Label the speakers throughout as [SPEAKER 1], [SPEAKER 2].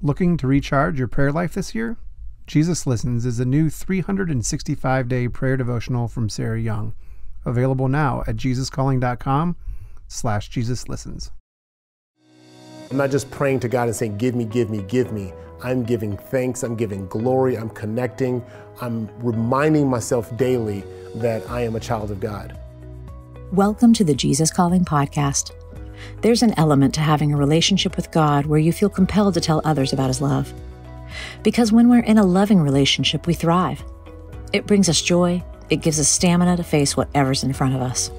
[SPEAKER 1] Looking to recharge your prayer life this year? Jesus Listens is a new 365 day prayer devotional from Sarah Young, available now at jesuscalling.com slash Jesus Listens.
[SPEAKER 2] I'm not just praying to God and saying, Give me, give me, give me. I'm giving thanks, I'm giving glory, I'm connecting, I'm reminding myself daily that I am a child of God.
[SPEAKER 3] Welcome to the Jesus Calling Podcast. There's an element to having a relationship with God where you feel compelled to tell others about His love. Because when we're in a loving relationship, we thrive. It brings us joy, it gives us stamina to face whatever's in front of us.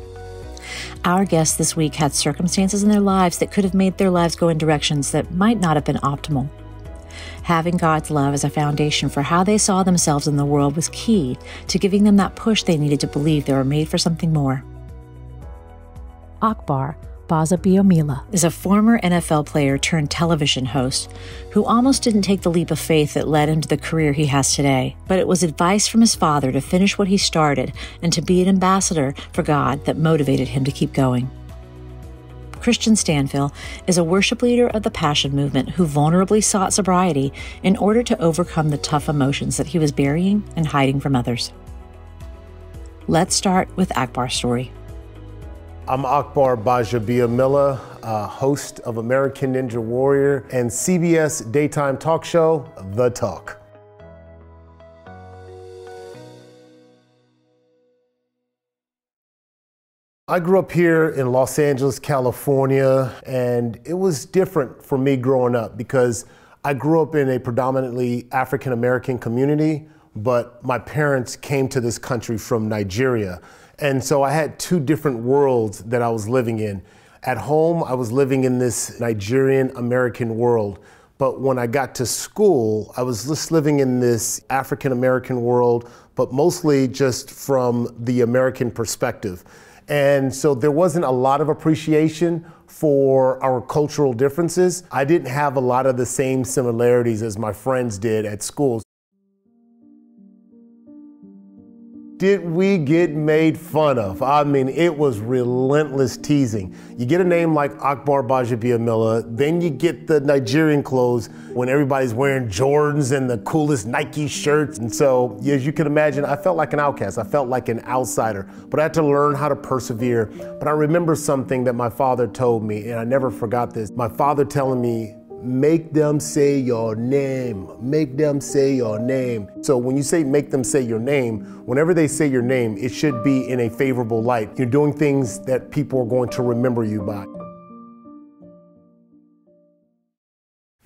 [SPEAKER 3] Our guests this week had circumstances in their lives that could have made their lives go in directions that might not have been optimal. Having God's love as a foundation for how they saw themselves in the world was key to giving them that push they needed to believe they were made for something more. Akbar Gbajabiamila is a former NFL player turned television host who almost didn't take the leap of faith that led him to the career he has today. But it was advice from his father to finish what he started and to be an ambassador for God that motivated him to keep going. Kristian Stanfill is a worship leader of the Passion Movement who vulnerably sought sobriety in order to overcome the tough emotions that he was burying and hiding from others. Let's start with Akbar's story.
[SPEAKER 2] I'm Akbar Gbajabiamila, uh, host of American Ninja Warrior and CBS daytime talk show, The Talk. I grew up here in Los Angeles, California, and it was different for me growing up because I grew up in a predominantly African American community, but my parents came to this country from Nigeria. And so I had two different worlds that I was living in. At home, I was living in this Nigerian American world. But when I got to school, I was just living in this African American world, but mostly just from the American perspective. And so there wasn't a lot of appreciation for our cultural differences. I didn't have a lot of the same similarities as my friends did at school. Did we get made fun of? I mean, it was relentless teasing. You get a name like Akbar Gbajabiamila, then you get the Nigerian clothes when everybody's wearing Jordans and the coolest Nike shirts. And so, as you can imagine, I felt like an outcast. I felt like an outsider, but I had to learn how to persevere. But I remember something that my father told me, and I never forgot this. My father telling me, make them say your name. Make them say your name. So when you say make them say your name, whenever they say your name, it should be in a favorable light. You're doing things that people are going to remember you by.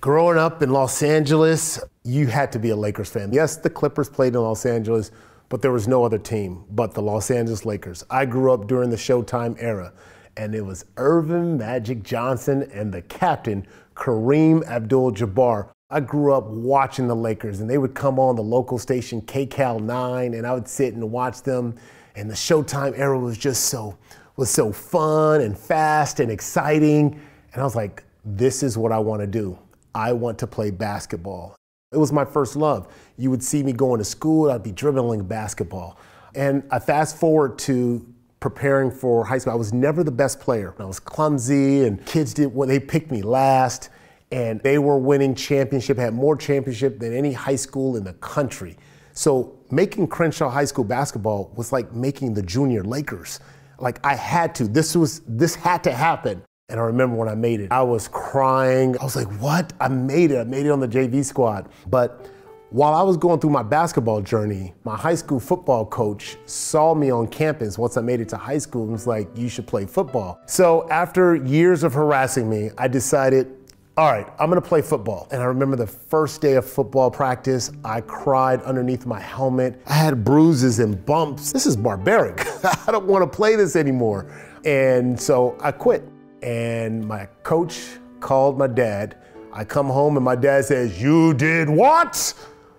[SPEAKER 2] Growing up in Los Angeles, you had to be a Lakers fan. Yes, the Clippers played in Los Angeles, but there was no other team but the Los Angeles Lakers. I grew up during the Showtime era, and it was Earvin Magic Johnson and the captain Kareem Abdul Jabbar. I grew up watching the Lakers, and they would come on the local station KCAL 9, and I would sit and watch them. And the Showtime era was just so was so fun and fast and exciting. And I was like, this is what I want to do. I want to play basketball. It was my first love. You would see me going to school, I'd be dribbling basketball. And I fast forward to preparing for high school, I was never the best player. I was clumsy, and kids did what they picked me last, and they were winning championship, had more championship than any high school in the country. So making Crenshaw High School basketball was like making the junior Lakers. Like I had to. This was this had to happen. And I remember when I made it, I was crying. I was like, "What? I made it! I made it on the JV squad." But while I was going through my basketball journey, my high school football coach saw me on campus once I made it to high school and was like, you should play football. So after years of harassing me, I decided, all right, I'm gonna play football. And I remember the first day of football practice, I cried underneath my helmet. I had bruises and bumps. This is barbaric. I don't wanna play this anymore. And so I quit. And my coach called my dad. I come home and my dad says, You did what?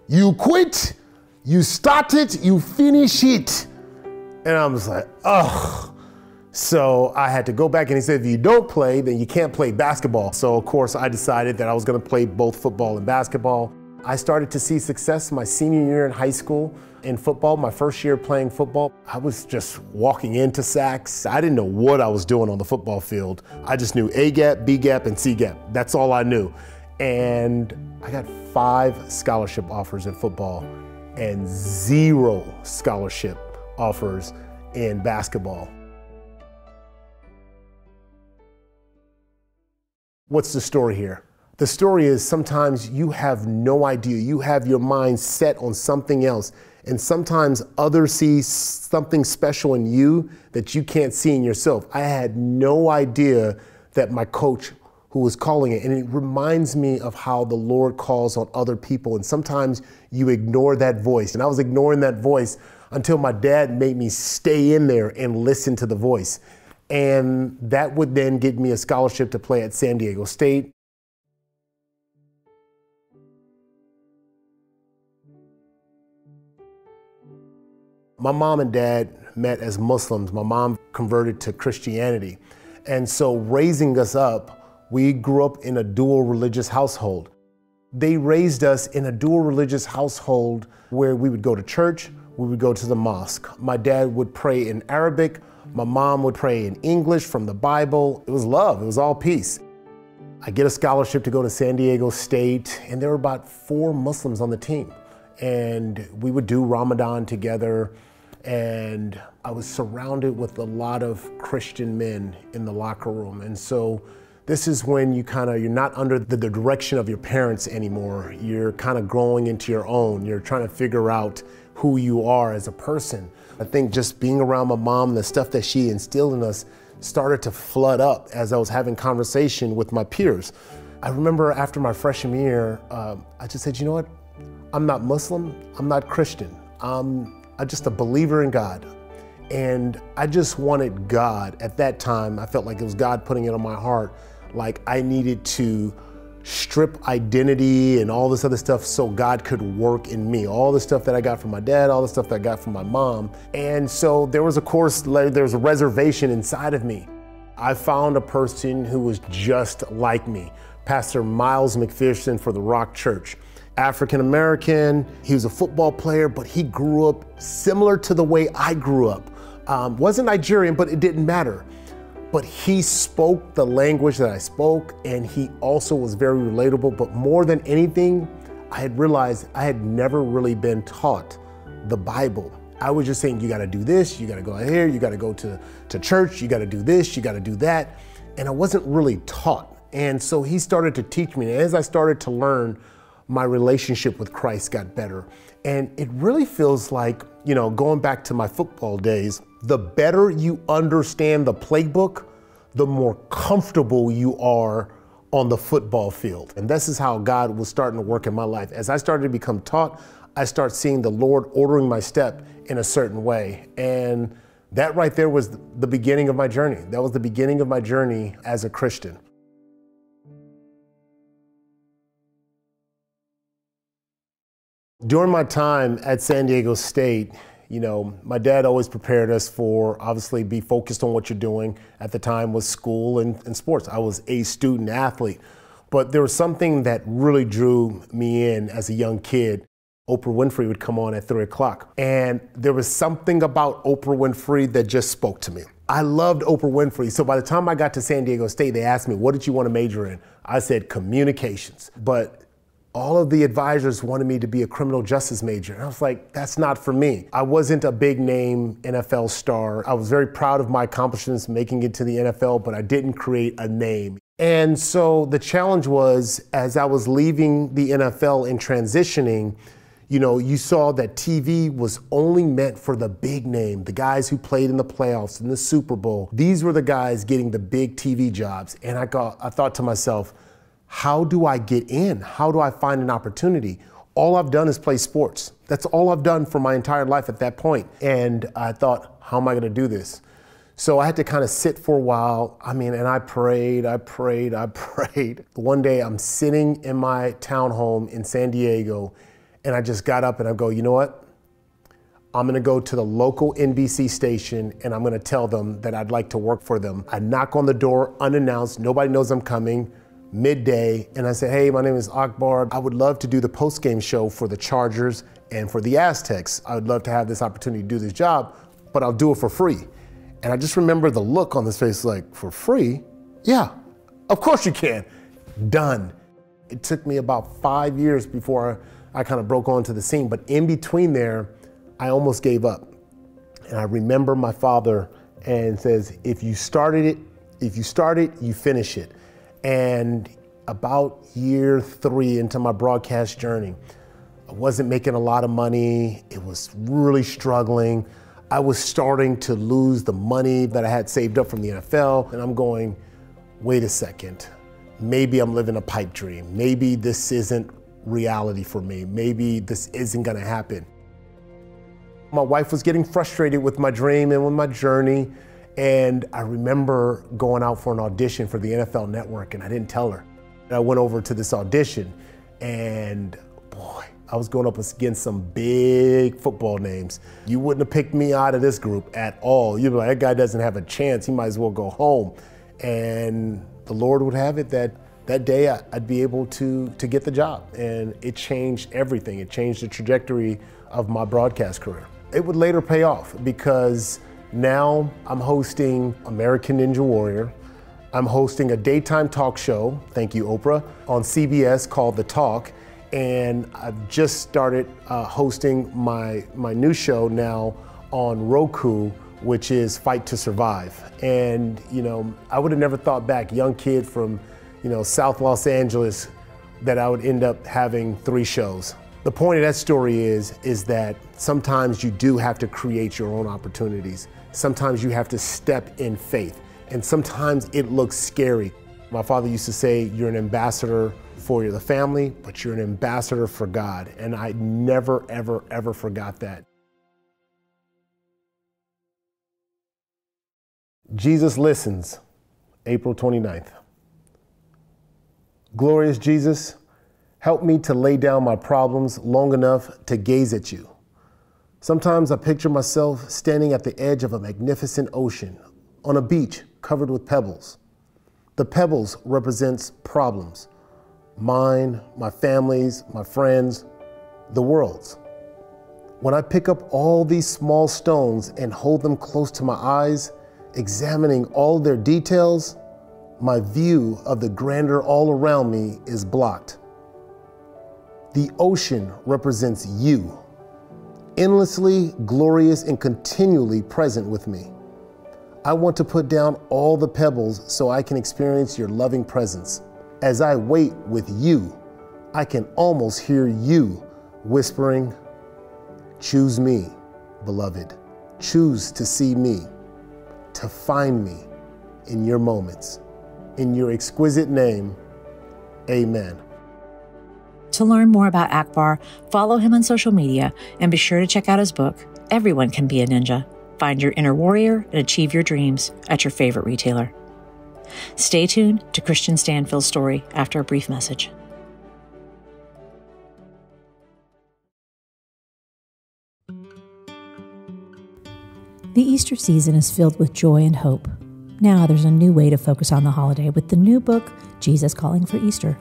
[SPEAKER 2] You quit, you start it, you finish it. And I was like, ugh. So I had to go back and he said, if you don't play, then you can't play basketball. So of course I decided that I was gonna play both football and basketball. I started to see success my senior year in high school in football, my first year playing football. I was just walking into sacks. I didn't know what I was doing on the football field. I just knew A gap, B gap, and C gap. That's all I knew. And I got five scholarship offers in football and zero scholarship offers in basketball. What's the story here? The story is sometimes you have no idea. You have your mind set on something else. And sometimes others see something special in you that you can't see in yourself. I had no idea that my coach who was calling it. And it reminds me of how the Lord calls on other people. And sometimes you ignore that voice. And I was ignoring that voice until my dad made me stay in there and listen to the voice. And that would then get me a scholarship to play at San Diego State. My mom and dad met as Muslims. My mom converted to Christianity. And so raising us up, we grew up in a dual religious household. They raised us in a dual religious household where we would go to church, we would go to the mosque. My dad would pray in Arabic, my mom would pray in English from the Bible. It was love, it was all peace. I get a scholarship to go to San Diego State, and there were about four Muslims on the team. And we would do Ramadan together and I was surrounded with a lot of Christian men in the locker room. And so this is when you kind of, you're not under the direction of your parents anymore. You're kind of growing into your own. You're trying to figure out who you are as a person. I think just being around my mom, the stuff that she instilled in us started to flood up as I was having conversation with my peers. I remember after my freshman year, uh, I just said, you know what? I'm not Muslim, I'm not Christian. I'm I'm just a believer in God. And I just wanted God at that time. I felt like it was God putting it on my heart. Like I needed to strip identity and all this other stuff so God could work in me. All the stuff that I got from my dad, all the stuff that I got from my mom. And so there was, of course, there was a reservation inside of me. I found a person who was just like me, Pastor Miles McPherson for the Rock Church. African American. He was a football player, but he grew up similar to the way I grew up. Um, wasn't Nigerian, but it didn't matter. But he spoke the language that I spoke, and he also was very relatable. But more than anything, I had realized I had never really been taught the Bible. I was just saying, you got to do this, you got to go out here, you got to go to, to church, you got to do this, you got to do that. And I wasn't really taught. And so he started to teach me. And as I started to learn, my relationship with Christ got better. And it really feels like, you know, going back to my football days, the better you understand the playbook, the more comfortable you are on the football field. And this is how God was starting to work in my life. As I started to become taught, I start seeing the Lord ordering my step in a certain way. And that right there was the beginning of my journey. That was the beginning of my journey as a Christian. During my time at San Diego State, you know, my dad always prepared us for obviously be focused on what you're doing. At the time was school and, and sports. I was a student athlete. But there was something that really drew me in as a young kid. Oprah Winfrey would come on at three o'clock. And there was something about Oprah Winfrey that just spoke to me. I loved Oprah Winfrey. So by the time I got to San Diego State, they asked me, what did you want to major in? I said communications. But all of the advisors wanted me to be a criminal justice major. And I was like, that's not for me. I wasn't a big name NFL star. I was very proud of my accomplishments making it to the NFL, but I didn't create a name. And so the challenge was as I was leaving the NFL and transitioning, you know, you saw that TV was only meant for the big name, the guys who played in the playoffs and the Super Bowl. These were the guys getting the big TV jobs. And I got I thought to myself, how do I get in? How do I find an opportunity? All I've done is play sports. That's all I've done for my entire life at that point. And I thought, how am I going to do this? So I had to kind of sit for a while. I mean, and I prayed, I prayed, I prayed. One day I'm sitting in my townhome in San Diego, and I just got up and I go, you know what? I'm gonna go to the local NBC station and I'm gonna tell them that I'd like to work for them. I knock on the door unannounced, nobody knows I'm coming midday and I said, hey, my name is Akbar. I would love to do the post-game show for the Chargers and for the Aztecs. I would love to have this opportunity to do this job, but I'll do it for free. And I just remember the look on his face like, for free? Yeah, of course you can. Done. It took me about five years before I, I kind of broke onto the scene. But in between there, I almost gave up. And I remember my father and says, if you started it, if you start it, you finish it. And about year three into my broadcast journey, I wasn't making a lot of money. It was really struggling. I was starting to lose the money that I had saved up from the NFL. And I'm going, wait a second. Maybe I'm living a pipe dream. Maybe this isn't reality for me. Maybe this isn't going to happen. My wife was getting frustrated with my dream and with my journey. And I remember going out for an audition for the NFL network, and I didn't tell her. And I went over to this audition, and boy, I was going up against some big football names. You wouldn't have picked me out of this group at all. You'd be like, that guy doesn't have a chance. He might as well go home. And the Lord would have it that that day I'd be able to, to get the job. And it changed everything. It changed the trajectory of my broadcast career. It would later pay off because now I'm hosting American Ninja Warrior. I'm hosting a daytime talk show, thank you, Oprah, on CBS called The Talk. And I've just started uh, hosting my, my new show now on Roku, which is Fight to Survive. And, you know, I would have never thought back, young kid from, you know, South Los Angeles, that I would end up having three shows. The point of that story is, is that sometimes you do have to create your own opportunities. Sometimes you have to step in faith, and sometimes it looks scary. My father used to say, You're an ambassador for the family, but you're an ambassador for God. And I never, ever, ever forgot that. Jesus listens, April 29th. Glorious Jesus, help me to lay down my problems long enough to gaze at you. Sometimes I picture myself standing at the edge of a magnificent ocean on a beach covered with pebbles. The pebbles represents problems, mine, my family's, my friends, the world's. When I pick up all these small stones and hold them close to my eyes, examining all their details, my view of the grandeur all around me is blocked. The ocean represents you endlessly glorious and continually present with me. I want to put down all the pebbles so I can experience your loving presence. As I wait with you, I can almost hear you whispering, Choose me, beloved. Choose to see me, to find me in your moments. In your exquisite name, amen.
[SPEAKER 3] To learn more about Akbar, follow him on social media and be sure to check out his book, Everyone Can Be a Ninja. Find your inner warrior and achieve your dreams at your favorite retailer. Stay tuned to Kristian Stanfill's story after a brief message.
[SPEAKER 4] The Easter season is filled with joy and hope. Now there's a new way to focus on the holiday with the new book, Jesus Calling for Easter.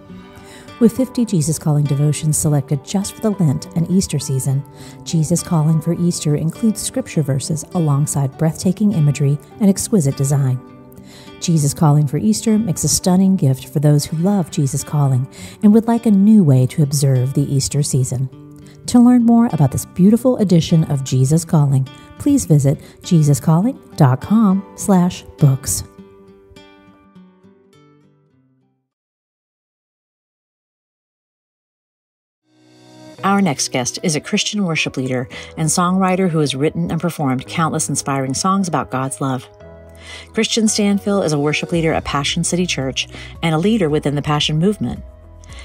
[SPEAKER 4] With 50 Jesus Calling devotions selected just for the Lent and Easter season, Jesus Calling for Easter includes scripture verses alongside breathtaking imagery and exquisite design. Jesus Calling for Easter makes a stunning gift for those who love Jesus Calling and would like a new way to observe the Easter season. To learn more about this beautiful edition of Jesus Calling, please visit jesuscalling.com/books.
[SPEAKER 3] Our next guest is a Christian worship leader and songwriter who has written and performed countless inspiring songs about God's love. Kristian Stanfill is a worship leader at Passion City Church and a leader within the Passion Movement.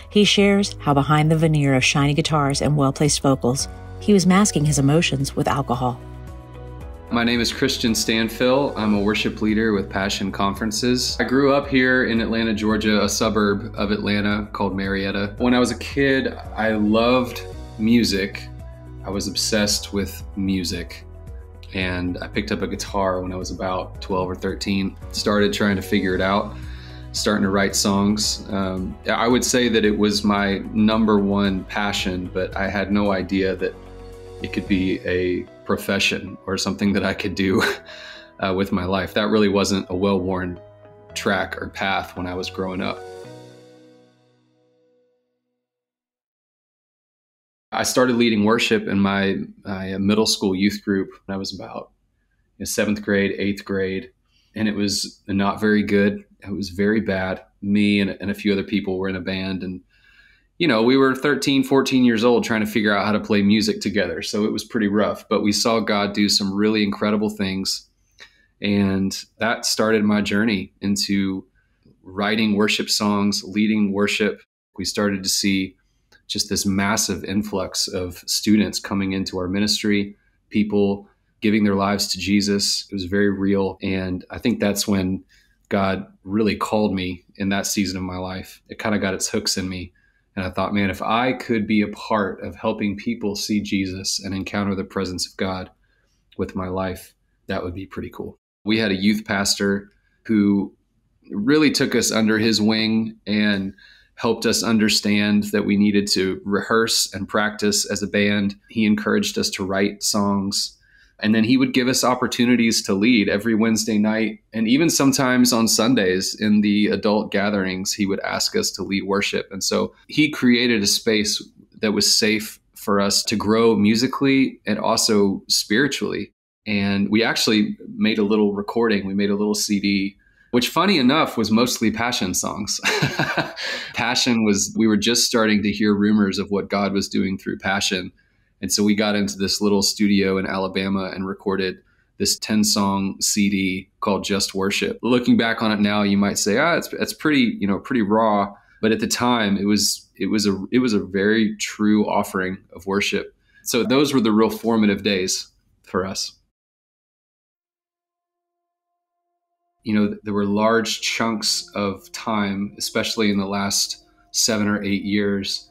[SPEAKER 3] He shares how behind the veneer of shiny guitars and well placed vocals, he was masking his emotions with alcohol.
[SPEAKER 5] My name is Kristian Stanfill. I'm a worship leader with Passion Conferences. I grew up here in Atlanta, Georgia, a suburb of Atlanta called Marietta. When I was a kid, I loved music. I was obsessed with music. And I picked up a guitar when I was about 12 or 13. Started trying to figure it out, starting to write songs. Um, I would say that it was my number one passion, but I had no idea that it could be a profession or something that I could do uh, with my life. That really wasn't a well worn track or path when I was growing up. I started leading worship in my, my uh, middle school youth group when I was about you know, seventh grade, eighth grade, and it was not very good. It was very bad. Me and, and a few other people were in a band, and you know, we were 13, 14 years old trying to figure out how to play music together. So it was pretty rough, but we saw God do some really incredible things. And that started my journey into writing worship songs, leading worship. We started to see just this massive influx of students coming into our ministry, people giving their lives to Jesus. It was very real. And I think that's when God really called me in that season of my life. It kind of got its hooks in me. And I thought, man, if I could be a part of helping people see Jesus and encounter the presence of God with my life, that would be pretty cool. We had a youth pastor who really took us under his wing and helped us understand that we needed to rehearse and practice as a band. He encouraged us to write songs. And then he would give us opportunities to lead every Wednesday night. And even sometimes on Sundays in the adult gatherings, he would ask us to lead worship. And so he created a space that was safe for us to grow musically and also spiritually. And we actually made a little recording, we made a little CD which funny enough was mostly passion songs. passion was, we were just starting to hear rumors of what God was doing through passion. And so we got into this little studio in Alabama and recorded this 10 song CD called Just Worship. Looking back on it now, you might say, ah, it's, it's pretty, you know, pretty raw. But at the time it was, it was a, it was a very true offering of worship. So those were the real formative days for us. You know, there were large chunks of time, especially in the last seven or eight years,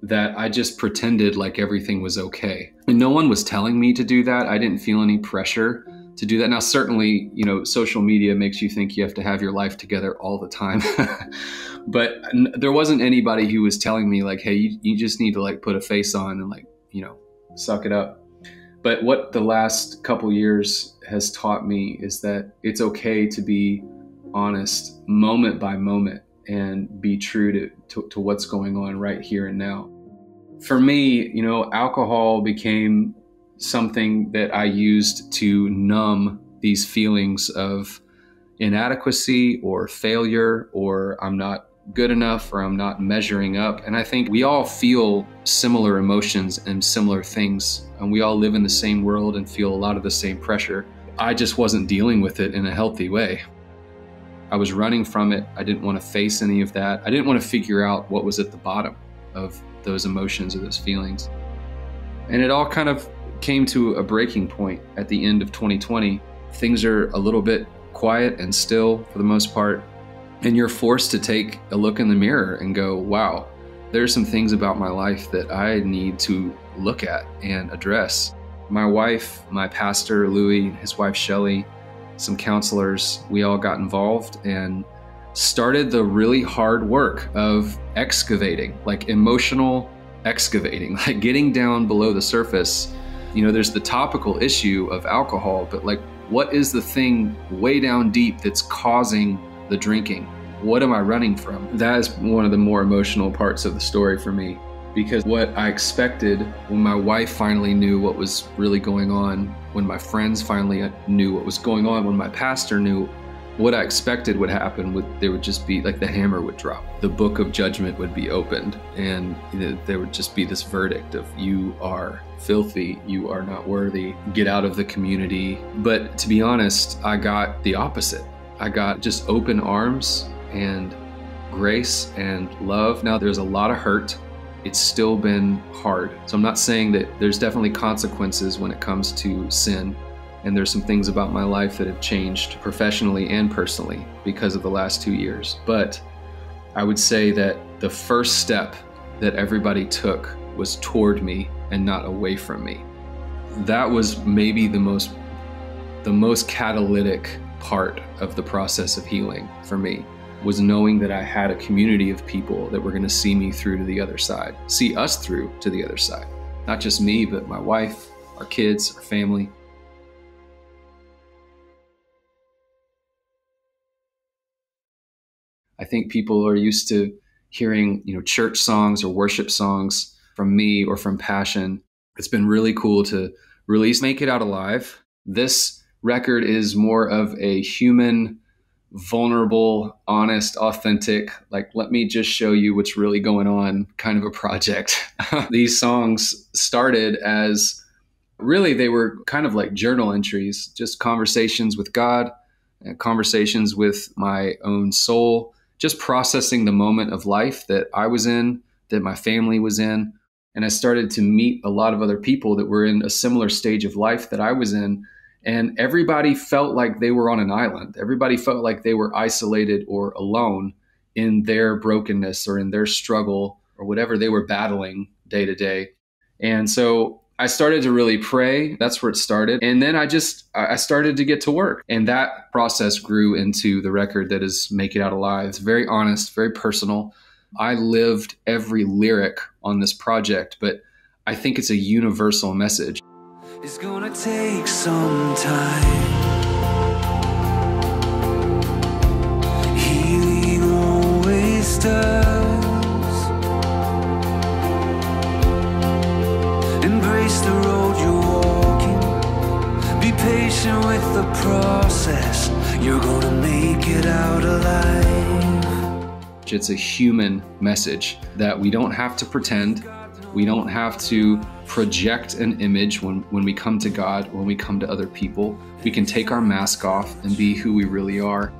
[SPEAKER 5] that I just pretended like everything was okay. And no one was telling me to do that. I didn't feel any pressure to do that. Now, certainly, you know, social media makes you think you have to have your life together all the time. but there wasn't anybody who was telling me, like, hey, you, you just need to like put a face on and like, you know, suck it up. But what the last couple years has taught me is that it's okay to be honest moment by moment and be true to, to, to, what's going on right here and now. For me, you know, alcohol became something that I used to numb these feelings of inadequacy or failure or I'm not good enough or I'm not measuring up. And I think we all feel similar emotions and similar things. And we all live in the same world and feel a lot of the same pressure. I just wasn't dealing with it in a healthy way. I was running from it. I didn't want to face any of that. I didn't want to figure out what was at the bottom of those emotions or those feelings. And it all kind of came to a breaking point at the end of 2020. Things are a little bit quiet and still for the most part. And you're forced to take a look in the mirror and go, wow, there's some things about my life that I need to look at and address. My wife, my pastor, Louie, his wife, Shelley, some counselors, we all got involved and started the really hard work of excavating, like emotional excavating, like getting down below the surface. You know, there's the topical issue of alcohol, but like, what is the thing way down deep that's causing the drinking. What am I running from? That is one of the more emotional parts of the story for me because what I expected when my wife finally knew what was really going on, when my friends finally knew what was going on, when my pastor knew what I expected would happen would there would just be like the hammer would drop. The book of judgment would be opened and there would just be this verdict of you are filthy, you are not worthy, get out of the community. But to be honest, I got the opposite. I got just open arms and grace and love. Now, there's a lot of hurt. It's still been hard. So, I'm not saying that there's definitely consequences when it comes to sin. And there's some things about my life that have changed professionally and personally because of the last two years. But I would say that the first step that everybody took was toward me and not away from me. That was maybe the most the most catalytic part of the process of healing for me was knowing that I had a community of people that were going to see me through to the other side, see us through to the other side. Not just me, but my wife, our kids, our family. I think people are used to hearing, you know, church songs or worship songs from me or from Passion. It's been really cool to release Make It Out Alive. This record is more of a human, vulnerable, honest, authentic, like, let me just show you what's really going on kind of a project. These songs started as really, they were kind of like journal entries, just conversations with God, uh, conversations with my own soul, just processing the moment of life that I was in, that my family was in. And I started to meet a lot of other people that were in a similar stage of life that I was in and everybody felt like they were on an island. Everybody felt like they were isolated or alone in their brokenness or in their struggle or whatever they were battling day to day. And so I started to really pray. That's where it started. And then I just I started to get to work. And that process grew into the record that is Make It Out Alive. It's very honest, very personal. I lived every lyric on this project, but I think it's a universal message. It's gonna take some time. Healing always does. Embrace the road you're walking. Be patient with the process. You're gonna make it out alive. It's a human message that we don't have to pretend. We don't have to project an image when, when we come to God, when we come to other people. We can take our mask off and be who we really are.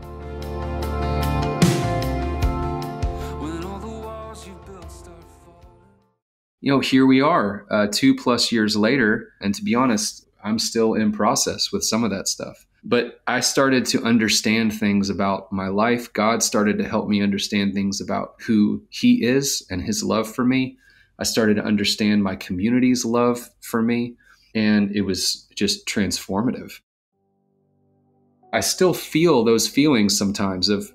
[SPEAKER 5] You know, here we are, uh, two plus years later, and to be honest, I'm still in process with some of that stuff. But I started to understand things about my life. God started to help me understand things about who He is and His love for me. I started to understand my community's love for me, and it was just transformative. I still feel those feelings sometimes of,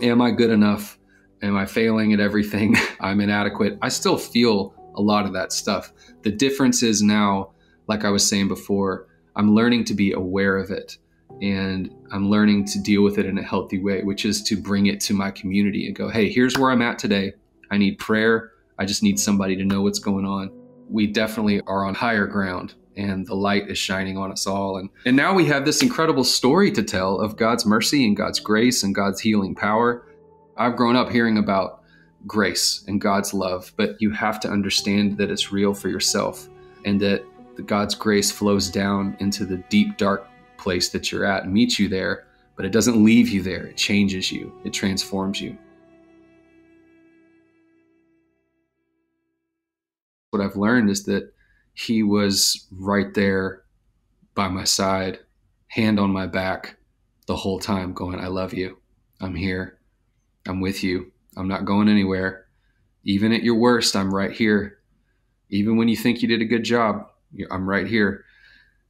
[SPEAKER 5] am I good enough? Am I failing at everything? I'm inadequate. I still feel a lot of that stuff. The difference is now, like I was saying before, I'm learning to be aware of it and I'm learning to deal with it in a healthy way, which is to bring it to my community and go, hey, here's where I'm at today. I need prayer. I just need somebody to know what's going on. We definitely are on higher ground and the light is shining on us all. And, and now we have this incredible story to tell of God's mercy and God's grace and God's healing power. I've grown up hearing about grace and God's love, but you have to understand that it's real for yourself and that God's grace flows down into the deep, dark place that you're at and meets you there, but it doesn't leave you there. It changes you, it transforms you. What I've learned is that he was right there by my side, hand on my back the whole time, going, I love you. I'm here. I'm with you. I'm not going anywhere. Even at your worst, I'm right here. Even when you think you did a good job, I'm right here.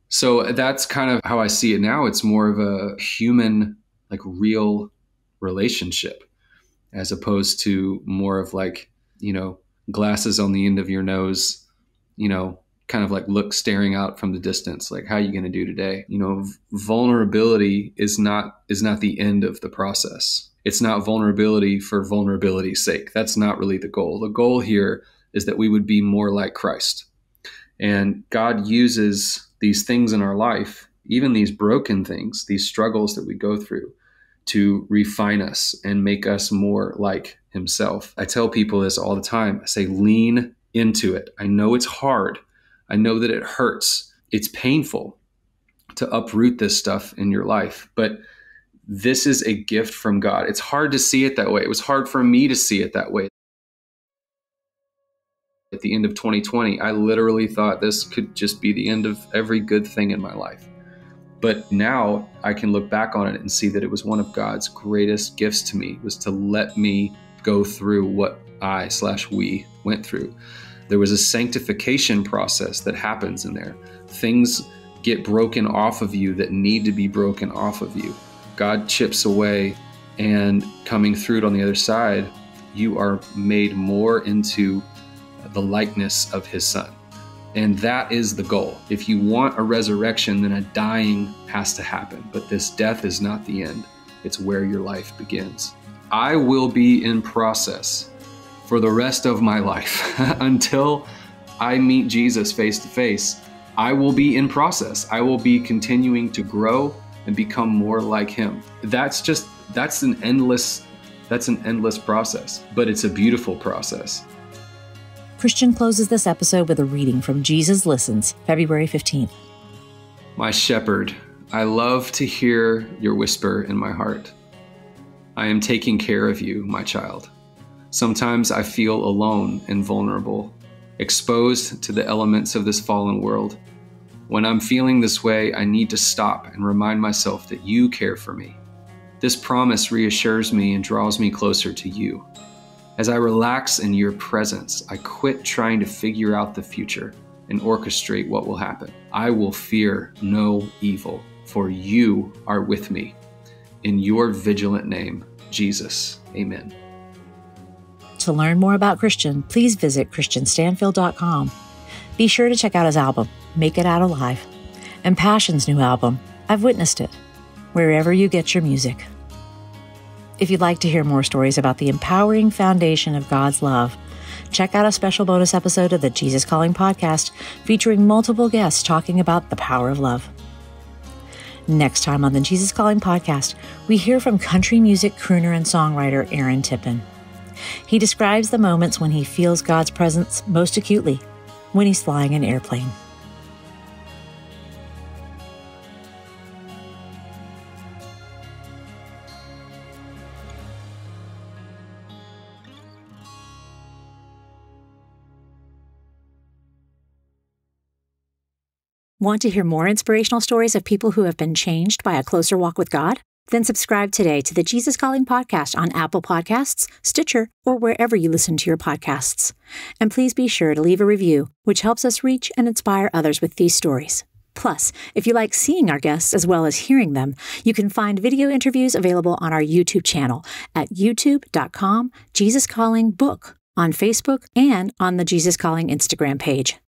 [SPEAKER 5] So that's kind of how I see it now. It's more of a human, like real relationship as opposed to more of like, you know, glasses on the end of your nose, you know, kind of like look staring out from the distance like how are you going to do today? You know vulnerability is not is not the end of the process. It's not vulnerability for vulnerability's sake. That's not really the goal. The goal here is that we would be more like christ. And god uses these things in our life even these broken things these struggles that we go through to refine us and make us more like himself. I tell people this all the time. I say, lean into it. I know it's hard. I know that it hurts. It's painful to uproot this stuff in your life, but this is a gift from God. It's hard to see it that way. It was hard for me to see it that way. At the end of 2020, I literally thought this could just be the end of every good thing in my life. But now I can look back on it and see that it was one of God's greatest gifts to me was to let me go through what I slash we went through. There was a sanctification process that happens in there. Things get broken off of you that need to be broken off of you. God chips away, and coming through it on the other side, you are made more into the likeness of His Son. And that is the goal. If you want a resurrection, then a dying has to happen. But this death is not the end, it's where your life begins. I will be in process for the rest of my life until I meet Jesus face to face, I will be in process. I will be continuing to grow and become more like him. That's just that's an endless that's an endless process, but it's a beautiful process.
[SPEAKER 3] Kristian closes this episode with a reading from Jesus Listens, February 15th.
[SPEAKER 5] My shepherd, I love to hear your whisper in my heart. I am taking care of you, my child. Sometimes I feel alone and vulnerable, exposed to the elements of this fallen world. When I'm feeling this way, I need to stop and remind myself that you care for me. This promise reassures me and draws me closer to you. As I relax in your presence, I quit trying to figure out the future and orchestrate what will happen. I will fear no evil, for you are with me. In your vigilant name, Jesus. Amen.
[SPEAKER 3] To learn more about Kristian, please visit KristianStanfill.com. Be sure to check out his album, Make It Out Alive, and Passion's new album, I've Witnessed It, wherever you get your music. If you'd like to hear more stories about the empowering foundation of God's love, check out a special bonus episode of the Jesus Calling podcast featuring multiple guests talking about the power of love. Next time on the Jesus Calling podcast, we hear from country music crooner and songwriter Aaron Tippin. He describes the moments when he feels God's presence most acutely when he's flying an airplane. Want to hear more inspirational stories of people who have been changed by a closer walk with God? Then subscribe today to the Jesus Calling podcast on Apple Podcasts, Stitcher, or wherever you listen to your podcasts. And please be sure to leave a review, which helps us reach and inspire others with these stories. Plus, if you like seeing our guests as well as hearing them, you can find video interviews available on our YouTube channel at youtube.com Jesus Calling Book on Facebook and on the Jesus Calling Instagram page.